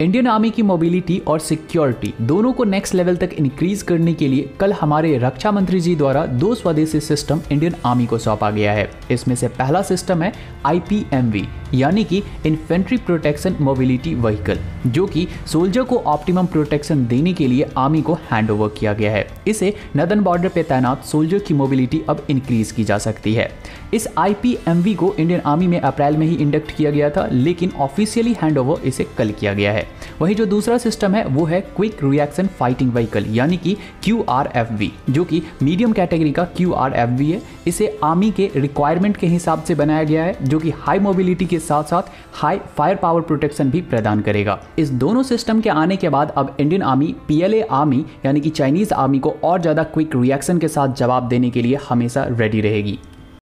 Indian army की mobility और security दोनों को नेक्स्ट लेवल तक इंक्रीज करने के लिए कल हमारे रक्षा मंत्री जी द्वारा दो स्वदेशी सिस्टम इंडियन आर्मी को सौंपा गया है। इसमें से पहला सिस्टम है आईपीएमवी यानी कि इन्फेंट्री प्रोटेक्शन मोबिलिटी व्हीकल जो कि सोल्जर को ऑप्टिमम प्रोटेक्शन देने के लिए आर्मी को हैंड ओवर किया गया है। इसे नदन बॉर्डर पर तैनात सोल्जर की मोबिलिटी अब इंक्रीज की जा सकती है। इस आईपीएमवी को इंडियन आर्मी में अप्रैल में ही इंडक्ट किया गया था, लेकिन ऑफिशियली हैंड ओवर इसे कल किया गया है। वहीं जो दूसरा सिस्टम है, वो है क्विक रिएक्शन फाइटिंग व्हीकल यानी कि QRFV जो कि मीडियम कैटेगरी का QRFV है। इसे आर्मी के रिक्वायरमेंट के हिसाब से बनाया गया है, जो कि हाई मोबिलिटी के साथ साथ हाई फायर पावर प्रोटेक्शन भी प्रदान करेगा। इस दोनों सिस्टम के आने के बाद अब इंडियन आर्मी पीएलए आर्मी यानी कि चाइनीज़ आर्मी को और ज़्यादा क्विक रिएक्शन के साथ जवाब देने के लिए हमेशा रेडी रहेगी।